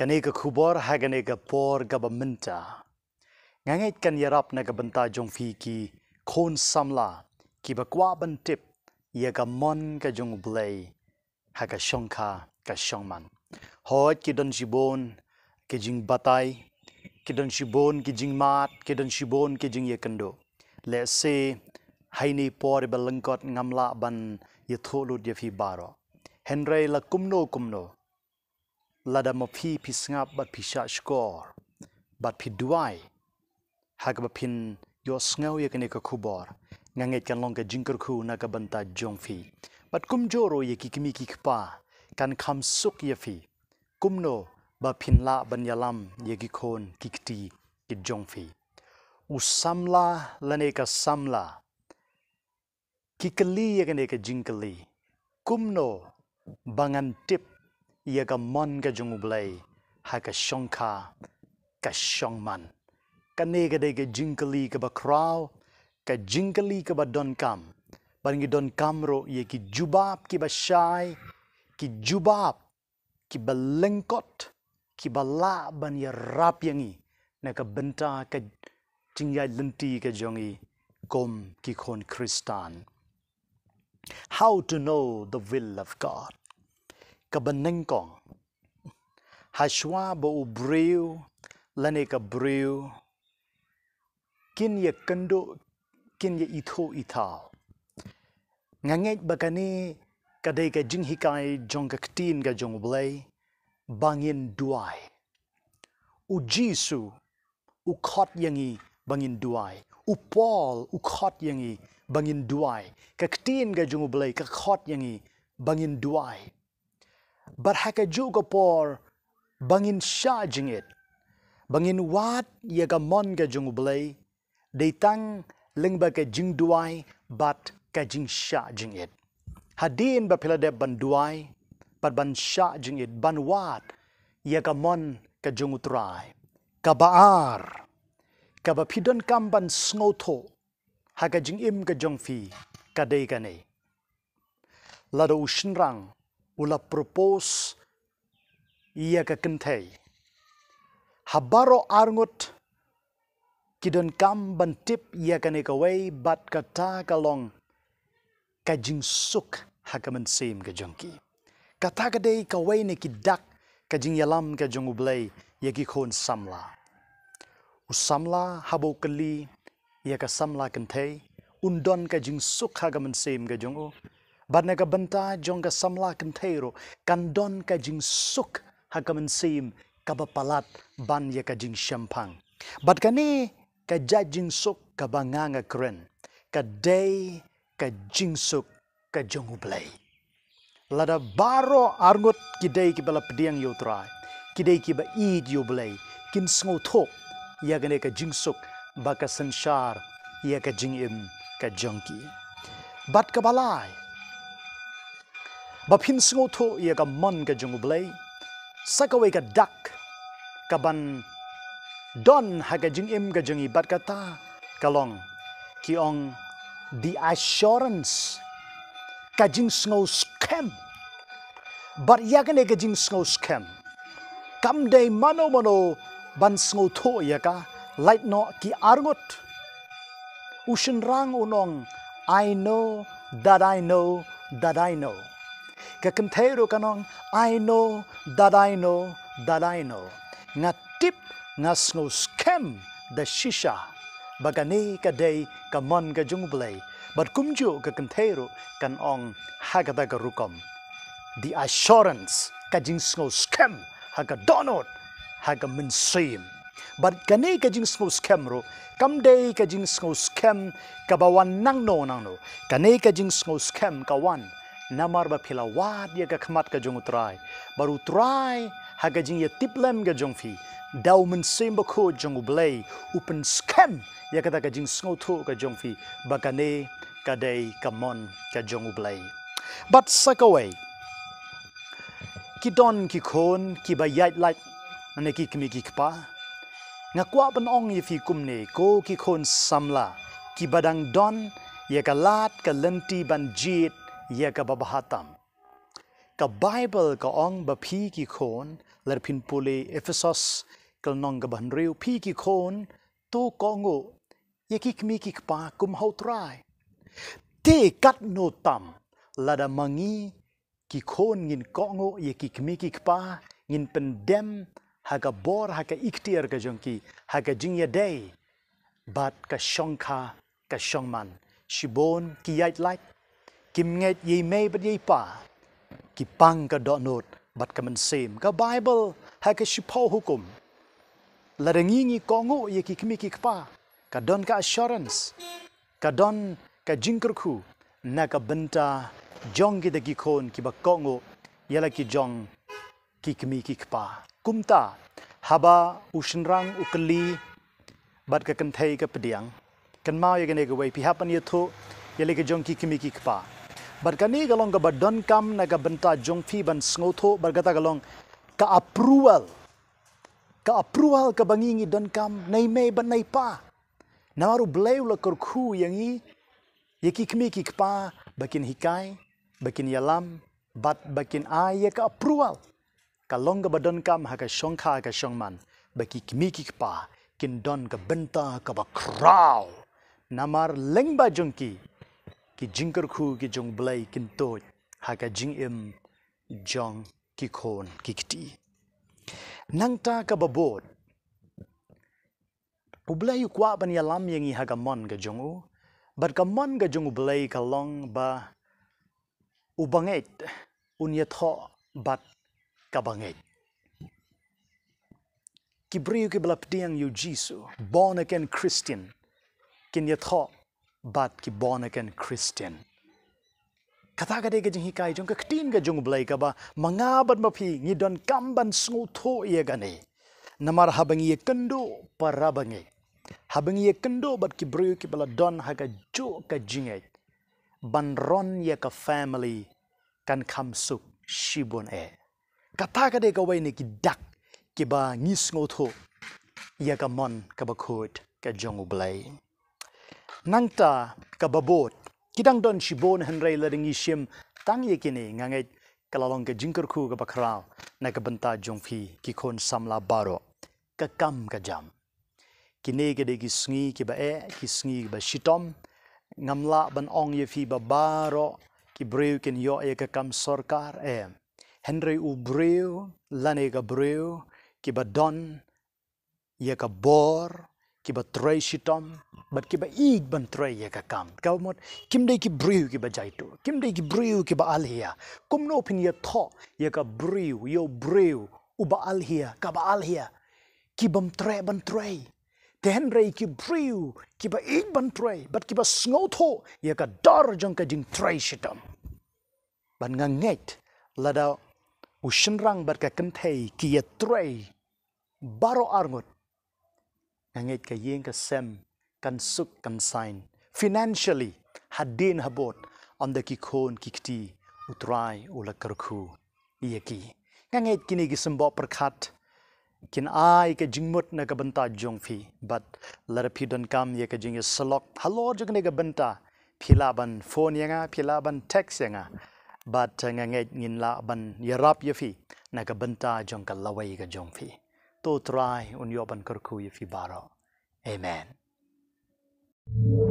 kane ka khubor ha gane ka por ka baminta ngangai kan yarap na ka banta jong fi ki khon samla. Ki ba kwa ban tip ye ka mon ka jong blai ha ka shongkha ka shongman hot ki don jibon ke jing batai. Ki don shibon ki jing mat ki don shibon ki jing ye kando le se haini por balangkot ngamla ban ye tholut baro. Henry la kumno kumno lada ma phi phi ngap bat phi sha score bat phi duai. Hak ba phin yo sngaw ye kene ka khubor. Nganget kan long ka jingkar khu na ka banta jong phi. Bat kum joro ye ki kimi ki khpa kan kham suk ye phi. Kumno ba phin la ban yalam ye ki khon ki kti ki jong phi. Usamla lane ka samla ki kali ye kene ka jingkali kumno bangan tip ia ka mon ka jung blai ha ka shongman ka ne ka de ka ba kraw ka jingkali ka ba don kam ban ngi don kam ro ye ki jubab ki ba shai ki jubab ki ba lengkot ki ba la ban ya rap yangi na ka benta ka jingyai lenti ka jongi kom ki khon kristan. How to know the will of god kabaneng kong hashwa bo ubriu lane ka briu kin ye kendo kin ye itho ithao nganget bakani kadai ka jing hikai jong ka ktin ga jong blai bangin duai. U jisu u khot yangi bangin duai. U paul u khot yangi bangin duai. Ka ktin ga jong blai ka khot yangi bangin duai but haka juga por bangin sha jingit bangin wat ya ga mon ga jung blai de tang lengba ka jing duai but ka jing sha jingit hadin ba pila de ban duai but ban sha jingit ban wat ya ga mon ka jung utrai ka baar ka ba pidon kam ban snotho haka jing im ka jong fi ka dei ka nei. Lado ushinrang ula propose ia ka kentai habaro arngut kidon kam ban tip ia ka ne ka wei bat ka ta ka long ka jing suk ha ka man sim ka jongki. Ka ta ka dei ka wei ne ki dak ka jing yalam ka ublei ia ki khon samla. U samla habo kali ia ka samla kentai undon ka jing suk ha ka man sim ka jong u Bat na banta jong ka samla kan kan don ka jing suk ha ka man sim ka ba palat ban ya ka jing shampang. Bat ka ni ka ja jing suk ka ba nga nga kren. Ka day ka jing suk ka jong ublay. Lada baro arngot ki day ki bala pediang yo try. Ki day ki ba eid yo blay. Kin sngo thok ya ka ka jing suk ba ka sanshar ya ka jing im ka jongki. Bat ka balay ba phin singo tho ia ka man ka jung blai sakawe ka dak ka ban don ha ka jing im ka jungi bat ka ta kalong ki ong the assurance ka jing singo scam. But ya ka ne ka jing singo scam. Kam day mano mano ban singo tho ia ka light no ki argot ushin rang unong i know that i know that i know kakentero kanong I know that I know that I know. Nga tip nga snow scam the shisha. Bagani ka day ka mon ka jungblay but kumjo kakentero kan ong hagada ka rukom. The assurance ka jing snow scam haga donot haga minsim but kani ka jing snow scam ro kam day ka jing snow scam ka bawan nang no nang no. Kani ka jing snow scam ka wan namar ba phila wat ya ka khmat ka jong utrai. Baru try ha ga jing ya tiplem ga jong fi dau men sem ba kho jong blay open scam ya ta ka jing sngo tho ka jong fi ba ka ne ka dei ka mon ka jong blay but sakaway ki don ki khon ki ba yait like ane ki kmi ki kpa. Nga kwa ban ong ye fi kum ne ko ki khon samla ki badang don ya ka lat ka lenti ban jit ya ka babahatam ka bible ka ong ba phi ki khon lar phin pule ephesus kal nong ga ban riu phi ki khon to ko ngo ye ki kmi ki pa kum hau trai. Te kat no tam la da mangi ki khon ngin ko ngo ye ki kmi ki pa ngin pen dem haga bor haga iktiar ga jongki haga jingya day bat ka shongkha ka shongman shibon ki yait like kim nget ye mei bat ye pa. Ki pang ka do not bat ka sem ka bible haga shipo hukum. La rengi ngi ko ngo ye ki kmi ki pa. Ka don ka assurance. Ka don ka jingkur khu. Na ka benta jong ki de ki khon ki ba ko ngo yala ki jong ki kmi ki pa. Kumta haba ushnrang ukli bat ka kan thai ka pediang kan ma ye gane ga wai pi hapan ye tho yele ke jong ki kmi ki pa bat ka ni ga long ga ba don kam na ga benta jong fi ban sngo tho bar ga ta ga long ka approval ka approval ka bangingi don kam nei me ban nei pa. Naru bleu la kor khu yangi ye ki kmi ki pa bakin hikai bakin yalam bat bakin ay ka approval ka long ba don kam ha ka shong kha ka shong man ba ki kimi ki pa kin don ka benta ka ba kraw namar leng ba jong ki ki jingkar khu ki jong blai kin to ha ka jing im jong ki khon ki kti nang ta ka ba bod Ublay kwa ban ya lam yang i ha ka mon ka jong u. Bat ka mon ka jong blai ka long ba ubanget unya tho bat kabanget. Kibriyo ki balapdiang yu Jisu, born again Christian, kin yatho bat ki born again Christian. Kata ka ka jing hikai jong ka ktin ka jong blay ka ba, mangabat mapi ngidon kamban sungu to iya gani. Namar habang iya kendo parabangi. Habang iya kendo bat kibriyo ki baladon haga jo ka jingay. Banron ya ka family kan kamsuk shibon eh kata ka de ka wai ne ki dak ki ba ngis ngo tho ya ka mon ka ba khot ka jong blai nang ta ka ba bot ki dang don shi bon han rai la ding yi shim. Tang ye ki ne nga ngai ka la long ka ka khrao na ka banta jong phi ki khon sam la baro. Ka kam ka jam. Ki ne ke de ki sngi ki ba e ki sngi ba shitom. Ngamla ban ong ye phi ba baro. Ki breu kin yo e ka kam sarkar e. Henry Ubreu, Lane Gabreu, kiba Don, ya ka bor, kiba Trey Shitom, but kiba ig ban Trey ya ka kam. Kau mot kim dei ki breu kiba jaitu, kim dei ki breu kiba alhia. Kum no pin ya tho ya ka breu, yo breu, uba alhia, kaba alhia. Kibam Trey ban Trey. Te Henry ki breu, kiba ig ban Trey, but kiba sngoto ya ka dar jong ka jing Trey Shitom. Ban nganget, ladau ushenrang bar ka kentei ki ye trei baro arngot nganget ka yeng ka sem kan suk kan sign financially hadin habot on the kikon kikti utrai ula karkhu. Yeki nganget kini ki sembo perkhat kin ai ka jingmut na ka banta jong fi. But laraphi don kam ye ka jing salok halo jog ne ka banta phila ban phone yanga phila ban text yanga bat nga ngin la ban yarap ye fi na ka banta jong ka lawai ka jong fi. To try un yo ban kar khu ye baro. Amen you